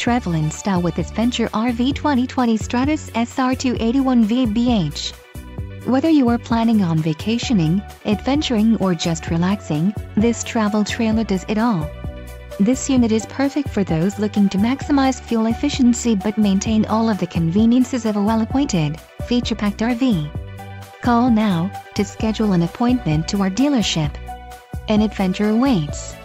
Travel in style with this Venture RV 2020 Stratus SR281 VBH. Whether you are planning on vacationing, adventuring or just relaxing, this travel trailer does it all. This unit is perfect for those looking to maximize fuel efficiency but maintain all of the conveniences of a well-appointed, feature-packed RV. Call now to schedule an appointment to our dealership. An adventure awaits.